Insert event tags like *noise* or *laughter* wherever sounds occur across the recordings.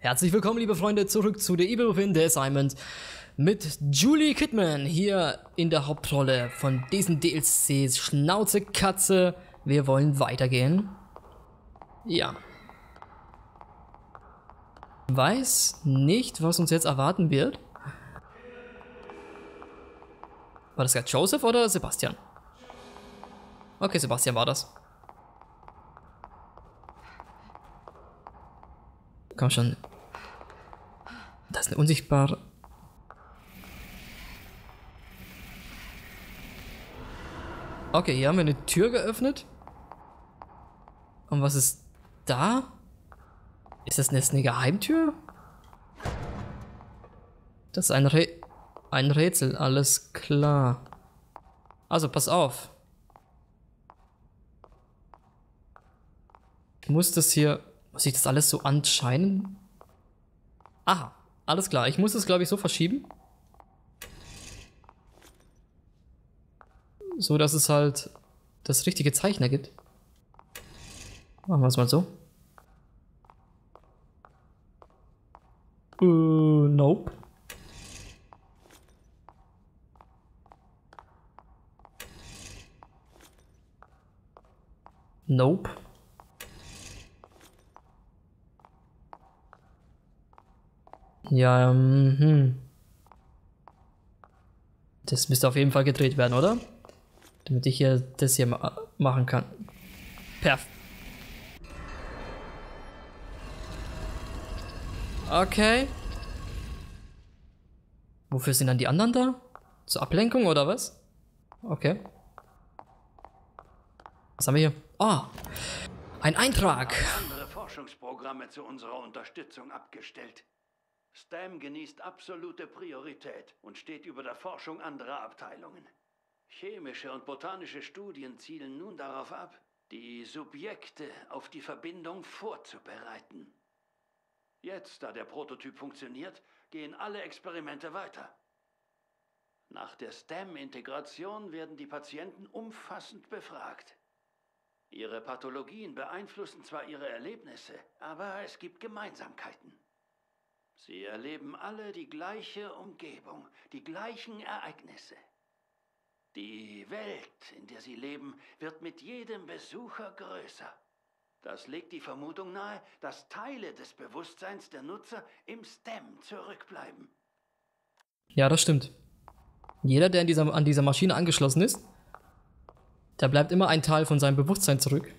Herzlich willkommen, liebe Freunde, zurück zu The Evil Within, The Assignment mit Julie Kidman hier in der Hauptrolle von diesen DLCs. Schnauze, Katze, wir wollen weitergehen. Ja. Weiß nicht, was uns jetzt erwarten wird. War das gerade Joseph oder Sebastian? Okay, Sebastian war das. Komm schon. Das ist eine unsichtbare... Okay, hier haben wir eine Tür geöffnet. Und was ist da? Ist das jetzt eine Geheimtür? Das ist ein, Rä ein Rätsel, alles klar. Also, pass auf. Muss das hier... Muss ich das alles so anscheinen? Aha. Alles klar, ich muss es, glaube ich, so verschieben. So, dass es halt das richtige Zeichen ergibt. Machen wir es mal so. Uh, nope. Nope. Ja, hm. Das müsste auf jeden Fall gedreht werden, oder? Damit ich hier das hier ma machen kann. Perf. Okay. Wofür sind dann die anderen da? Zur Ablenkung oder was? Okay. Was haben wir hier? Oh, ein Eintrag. Andere Forschungsprogramme zu unserer Unterstützung abgestellt. STEM genießt absolute Priorität und steht über der Forschung anderer Abteilungen. Chemische und botanische Studien zielen nun darauf ab, die Subjekte auf die Verbindung vorzubereiten. Jetzt, da der Prototyp funktioniert, gehen alle Experimente weiter. Nach der STEM-Integration werden die Patienten umfassend befragt. Ihre Pathologien beeinflussen zwar ihre Erlebnisse, aber es gibt Gemeinsamkeiten. Sie erleben alle die gleiche Umgebung, die gleichen Ereignisse. Die Welt, in der sie leben, wird mit jedem Besucher größer. Das legt die Vermutung nahe, dass Teile des Bewusstseins der Nutzer im STEM zurückbleiben. Ja, das stimmt. Jeder, der dieser, an dieser Maschine angeschlossen ist, da bleibt immer ein Teil von seinem Bewusstsein zurück.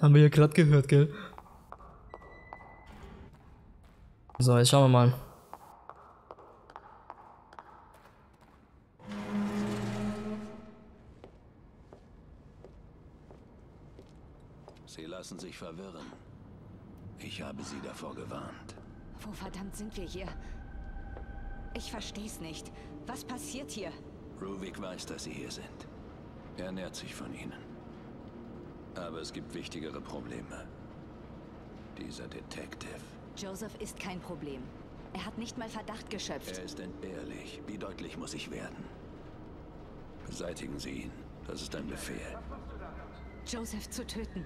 Haben wir ja gerade gehört, gell? So, jetzt schauen wir mal. Sie lassen sich verwirren. Ich habe Sie davor gewarnt. Wo verdammt sind wir hier? Ich versteh's nicht. Was passiert hier? Ruvik weiß, dass Sie hier sind. Er ernährt sich von Ihnen. Aber es gibt wichtigere Probleme. Dieser Detective. Joseph ist kein Problem. Er hat nicht mal Verdacht geschöpft. Er ist entbehrlich. Wie deutlich muss ich werden? Beseitigen Sie ihn. Das ist ein Befehl. Joseph zu töten.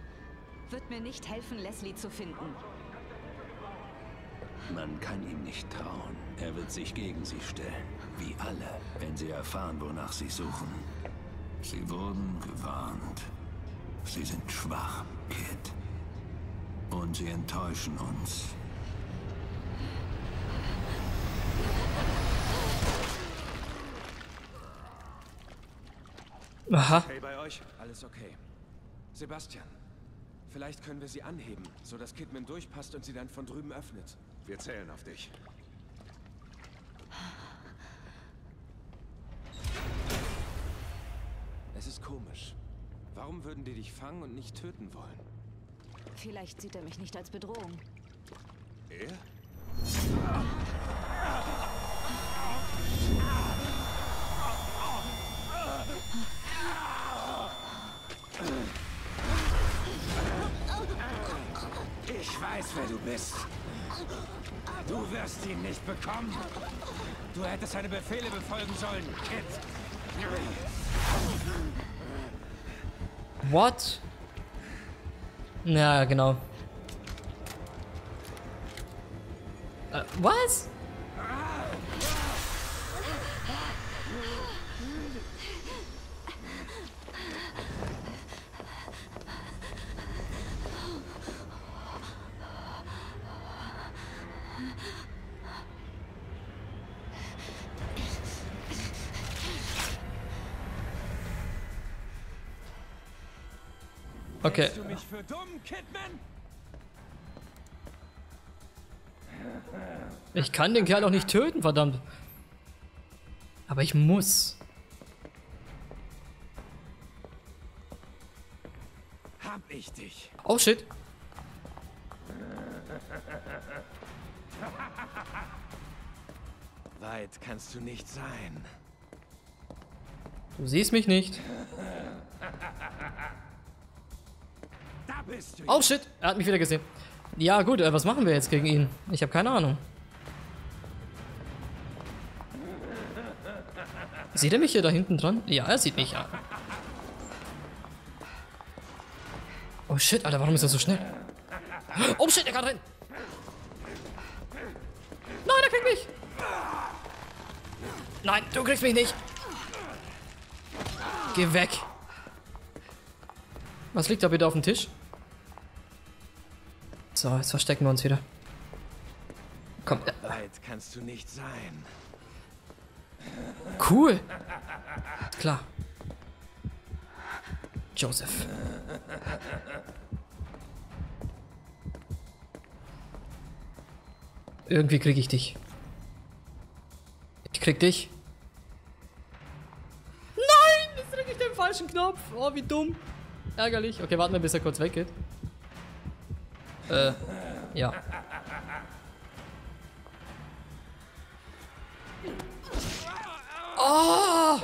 Wird mir nicht helfen, Leslie zu finden. Man kann ihm nicht trauen. Er wird sich gegen Sie stellen. Wie alle, wenn Sie erfahren, wonach Sie suchen. Sie wurden gewarnt. Sie sind schwach, Kid. Und sie enttäuschen uns. Aha. Okay bei euch? Alles okay. Sebastian, vielleicht können wir sie anheben, so dass Kidman durchpasst und sie dann von drüben öffnet. Wir zählen auf dich. Es ist komisch. Warum würden die dich fangen und nicht töten wollen? Vielleicht sieht er mich nicht als Bedrohung. Er? Ich weiß, wer du bist. Du wirst ihn nicht bekommen. Du hättest seine Befehle befolgen sollen, Kid. What? Ja, genau. Was? Okay. Hältst du mich für dumm, Kidman? Ich kann den Kerl auch nicht töten, verdammt. Aber ich muss. Hab ich dich. Oh shit. *laughs* Weit kannst du nicht sein. Du siehst mich nicht. *laughs* Oh shit, er hat mich wieder gesehen. Ja gut, äh, was machen wir jetzt gegen ihn? Ich habe keine Ahnung. Sieht er mich hier da hinten dran? Ja, er sieht mich, ja. Oh shit, Alter, warum ist er so schnell? Oh shit, er kann rein. Nein, er kriegt mich. Nein, du kriegst mich nicht. Geh weg. Was liegt da bitte auf dem Tisch? So, jetzt verstecken wir uns wieder. Komm, Weit kannst du nicht sein. cool. Klar. Joseph. Irgendwie krieg ich dich. Ich krieg dich. Nein, jetzt drücke ich den falschen Knopf. Oh, wie dumm. Ärgerlich. Okay, warten wir, bis er kurz weggeht. Äh, ja. Oh!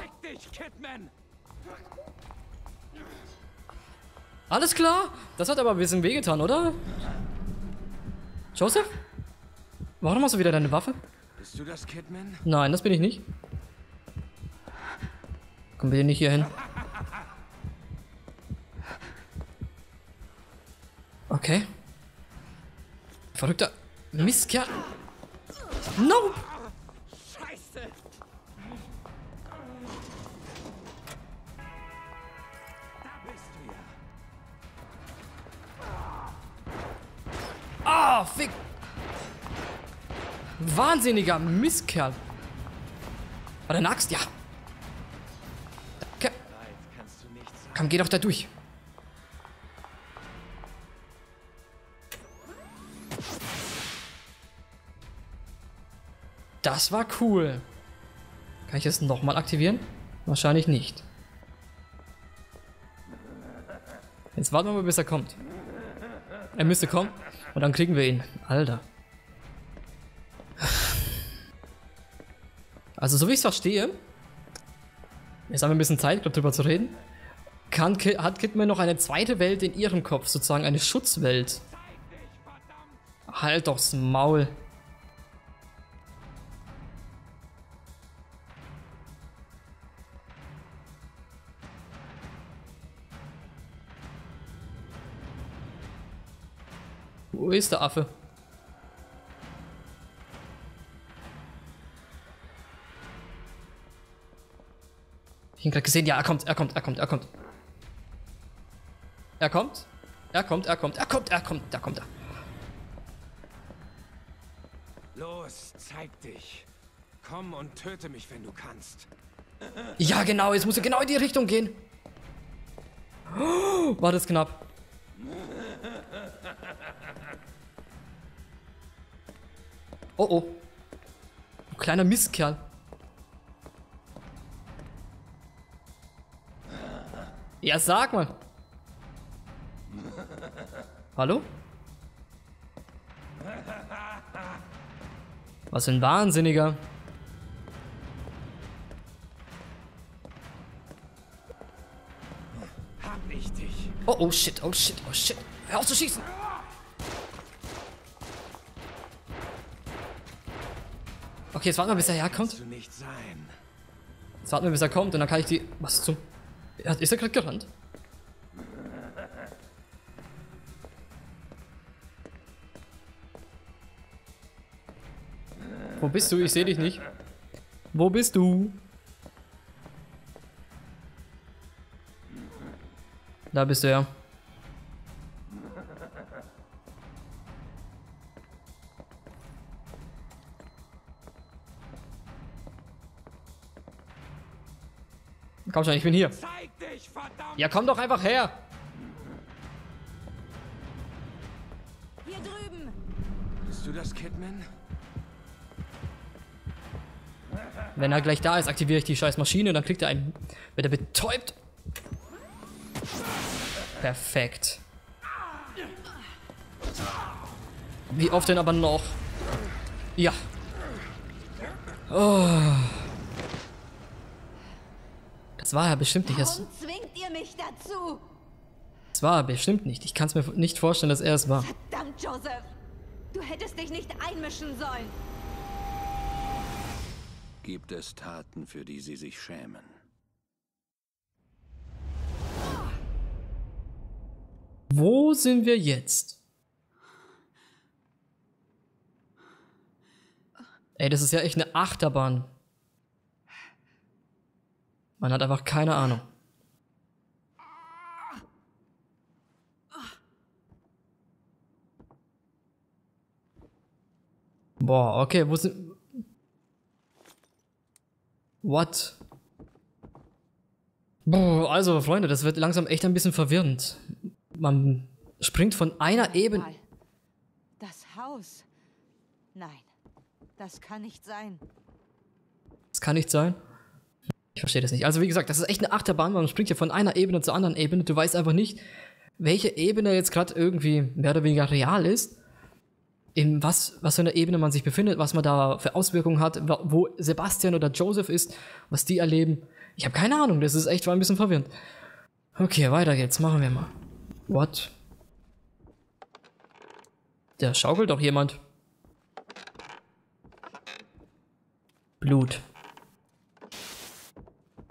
Alles klar. Das hat aber ein bisschen wehgetan, oder? Joseph? Warum hast du wieder deine Waffe? Bist du das, Kidman? Nein, das bin ich nicht. Komm bitte nicht hier hin. Okay. Verrückter Mistkerl. No! Scheiße! Ah, fick! Wahnsinniger Mistkerl. War eine Axt? Ja. Okay. Komm, geh doch da durch. Das war cool. Kann ich es nochmal aktivieren? Wahrscheinlich nicht. Jetzt warten wir mal, bis er kommt. Er müsste kommen und dann kriegen wir ihn. Alter. Also so wie ich es verstehe, jetzt haben wir ein bisschen Zeit, glaub, drüber zu reden, kann, hat Kidman noch eine zweite Welt in ihrem Kopf, sozusagen eine Schutzwelt. Halt doch's Maul. Wo ist der Affe? Ich ihn gerade gesehen. Ja, er kommt, er kommt, er kommt, er kommt. Er kommt. Er kommt, er kommt, er kommt, er kommt, da kommt er. Los, zeig dich. Komm und töte mich, wenn du kannst. Ja, genau, jetzt muss er genau in die Richtung gehen. Oh, war das knapp. Oh oh. Du kleiner Mistkerl. Ja, sag mal. Hallo? Was für ein Wahnsinniger. Hab ich dich. Oh, oh, shit, oh, shit, oh, shit. Hör auf zu schießen. Okay, jetzt warten wir, bis er herkommt. Jetzt warten wir, bis er kommt und dann kann ich die... Was zum... Ist er gerade gerannt? Wo bist du? Ich sehe dich nicht. Wo bist du? Da bist du ja. Komm schon, ich bin hier. Dich! Ja, komm doch einfach her. Hier drüben! Bist du das, Kidman? Wenn er gleich da ist, aktiviere ich die scheiß Maschine, dann kriegt er einen. Wird er betäubt. Perfekt. Wie oft denn aber noch? Ja. Oh. Das war ja bestimmt nicht. Warum zwingt ihr mich dazu? das war er bestimmt nicht. Ich kann es mir nicht vorstellen, dass er es war. Verdammt, Joseph! Du hättest dich nicht einmischen sollen. Gibt es Taten, für die sie sich schämen? Wo sind wir jetzt? Ey, das ist ja echt eine Achterbahn. Man hat einfach keine Ahnung. Boah, okay, wo sind... What? Boah, also Freunde, das wird langsam echt ein bisschen verwirrend. Man springt von einer Ebene... Das Haus. Nein, das kann nicht sein. Das kann nicht sein. Ich verstehe das nicht. Also wie gesagt, das ist echt eine Achterbahn. Man springt ja von einer Ebene zur anderen Ebene. Du weißt einfach nicht, welche Ebene jetzt gerade irgendwie mehr oder weniger real ist. In was, was für einer Ebene man sich befindet, was man da für Auswirkungen hat, wo Sebastian oder Joseph ist, was die erleben. Ich habe keine Ahnung, das ist echt war ein bisschen verwirrend. Okay, weiter geht's, machen wir mal. What? Da schaukelt doch jemand. Blut.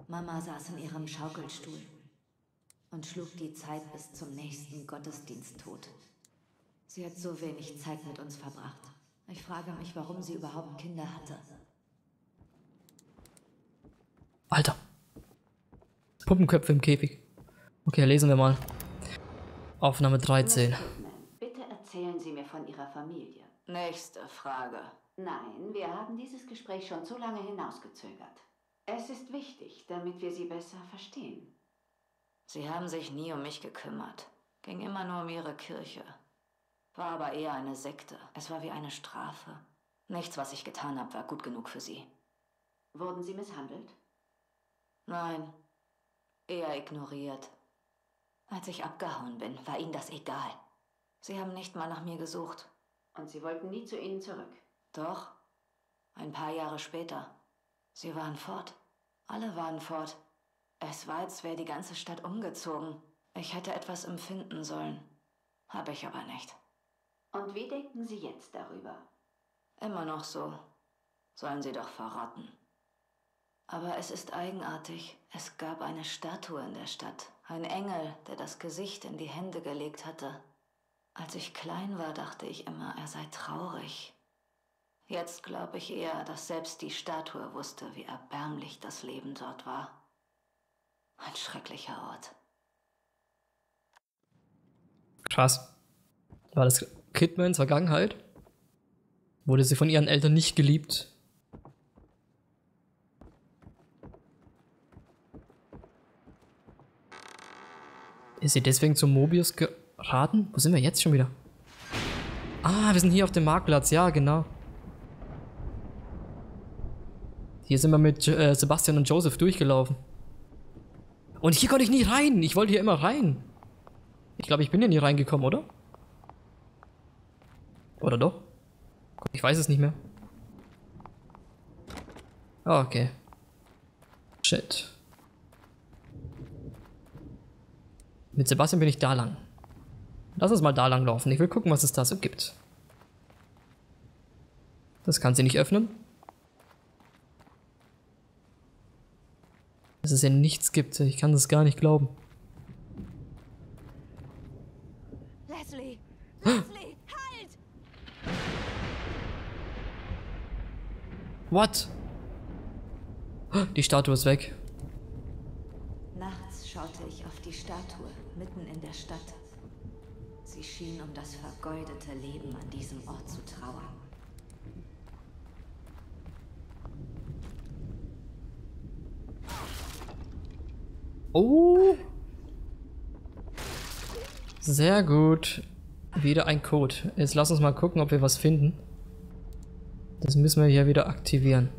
Mama saß in ihrem Schaukelstuhl und schlug die Zeit bis zum nächsten Gottesdienst tot. Sie hat so wenig Zeit mit uns verbracht. Ich frage mich, warum sie überhaupt Kinder hatte. Alter. Puppenköpfe im Käfig. Okay, lesen wir mal. Aufnahme 13. Bitte erzählen Sie mir von Ihrer Familie. Nächste Frage. Nein, wir haben dieses Gespräch schon zu lange hinausgezögert. Es ist wichtig, damit wir Sie besser verstehen. Sie haben sich nie um mich gekümmert. Ging immer nur um ihre Kirche. War aber eher eine Sekte. Es war wie eine Strafe. Nichts, was ich getan habe, war gut genug für sie. Wurden Sie misshandelt? Nein, eher ignoriert. Als ich abgehauen bin, war ihnen das egal. Sie haben nicht mal nach mir gesucht. Und Sie wollten nie zu Ihnen zurück. Doch, ein paar Jahre später. Sie waren fort. Alle waren fort. Es war, als wäre die ganze Stadt umgezogen. Ich hätte etwas empfinden sollen. Habe ich aber nicht. Und wie denken Sie jetzt darüber? Immer noch so. Sollen sie doch verrotten. Aber es ist eigenartig. Es gab eine Statue in der Stadt. Ein Engel, der das Gesicht in die Hände gelegt hatte. Als ich klein war, dachte ich immer, er sei traurig. Jetzt glaube ich eher, dass selbst die Statue wusste, wie erbärmlich das Leben dort war. Ein schrecklicher Ort. Krass. War das Kidmans Vergangenheit? Wurde sie von ihren Eltern nicht geliebt? Ist sie deswegen zum Mobius geraten? Wo sind wir jetzt schon wieder? Ah, wir sind hier auf dem Marktplatz. Ja, genau. Hier sind wir mit äh, Sebastian und Joseph durchgelaufen. Und hier konnte ich nie rein. Ich wollte hier immer rein. Ich glaube, ich bin hier nie reingekommen, oder? Oder doch? Ich weiß es nicht mehr. Ah, Okay. Shit. Mit Sebastian bin ich da lang. Lass uns mal da lang laufen. Ich will gucken, was es da so gibt. Das kann sie nicht öffnen. dass es ja nichts gibt. Ich kann das gar nicht glauben. Leslie! *gasps* Halt! What? Die Statue ist weg. Nachts schaute ich auf die Statue mitten in der Stadt. Sie schien um das vergeudete Leben an diesem Ort zu trauern. Oh. Sehr gut. Wieder ein Code. Jetzt lass uns mal gucken, ob wir was finden. Das müssen wir hier wieder aktivieren.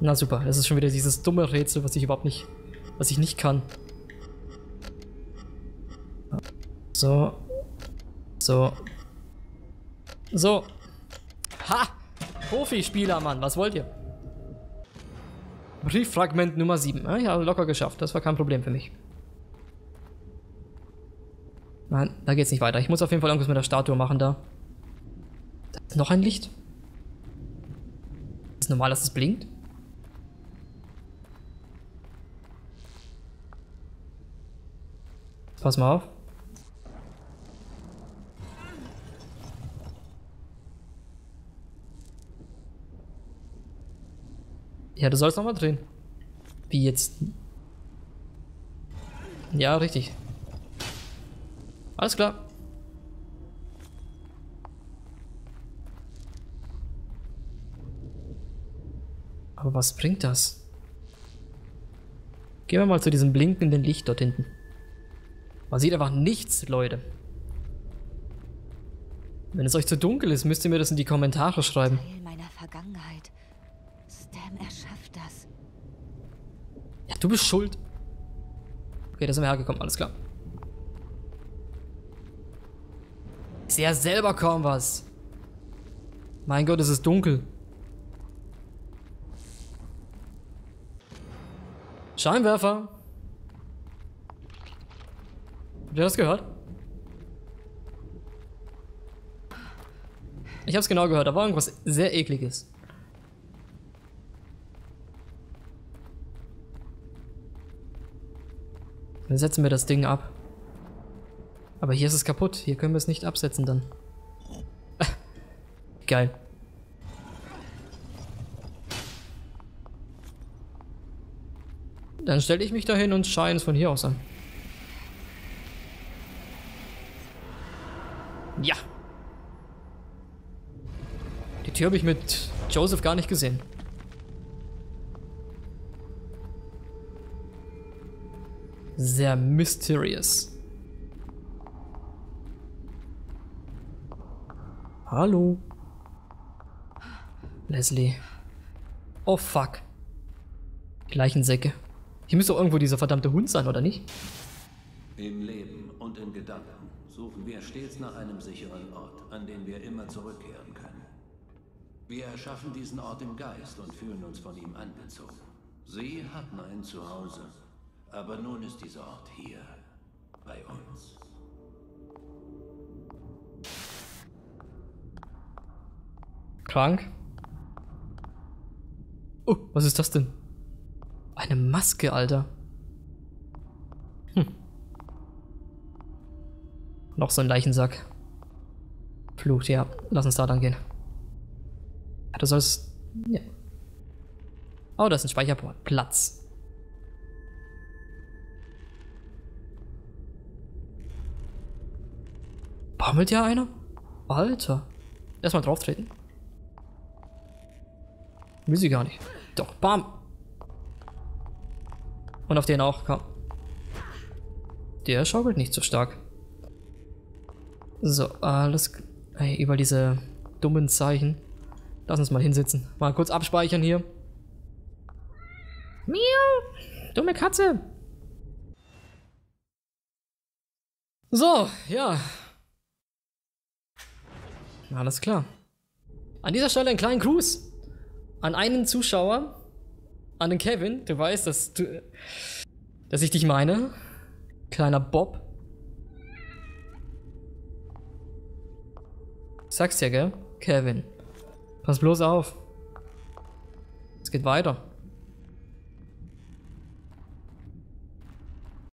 Na super, das ist schon wieder dieses dumme Rätsel, was ich überhaupt nicht, was ich nicht kann. So. So. So. Ha! Profispieler, Mann, was wollt ihr? Brieffragment Nummer 7. Ah, ja, locker geschafft. Das war kein Problem für mich. Nein, da geht's nicht weiter. Ich muss auf jeden Fall irgendwas mit der Statue machen da. da ist noch ein Licht. Ist normal, dass es blinkt? Pass mal auf. Ja, du sollst nochmal drehen. Wie jetzt? Ja, richtig. Alles klar. Aber was bringt das? Gehen wir mal zu diesem blinkenden Licht dort hinten. Man sieht einfach nichts, Leute. Wenn es euch zu dunkel ist, müsst ihr mir das in die Kommentare schreiben. Teil meiner Vergangenheit. Stam erschafft das. Ja, du bist schuld. Okay, da sind wir hergekommen, alles klar. Ich sehe ja selber kaum was. Mein Gott, es ist dunkel. Scheinwerfer. Habt ihr das gehört? Ich hab's genau gehört, da war irgendwas sehr ekliges. Dann setzen wir das Ding ab. Aber hier ist es kaputt. Hier können wir es nicht absetzen dann. *laughs* Geil. Dann stelle ich mich dahin und scheine es von hier aus an. Ja. Die Tür habe ich mit Joseph gar nicht gesehen. Sehr mysterious. Hallo. Leslie. Oh fuck. Leichensäcke. Hier müsste doch irgendwo dieser verdammte Hund sein, oder nicht? Im Leben und in Gedanken suchen wir stets nach einem sicheren Ort, an den wir immer zurückkehren können. Wir erschaffen diesen Ort im Geist und fühlen uns von ihm angezogen. Sie hatten ein Zuhause, aber nun ist dieser Ort hier, bei uns. Krank. Oh, was ist das denn? Eine Maske, Alter. Hm. Noch so ein Leichensack. Flucht, ja. Lass uns da dann gehen. Ja, du sollst... Ja. Oh, da ist ein Speicherplatz. Baumelt ja einer? Alter. Erstmal drauf treten. Will sie gar nicht. Doch, bam. Und auf den auch, komm. Der schaukelt nicht so stark. So, alles... Ey, über diese dummen Zeichen. Lass uns mal hinsitzen. Mal kurz abspeichern hier. Miau! Dumme Katze! So, ja. Alles klar. An dieser Stelle einen kleinen Gruß an einen Zuschauer, an den Kevin. Du weißt, dass du, dass ich dich meine. Kleiner Bob. Sag's dir, gell? Kevin. Pass bloß auf. Es geht weiter.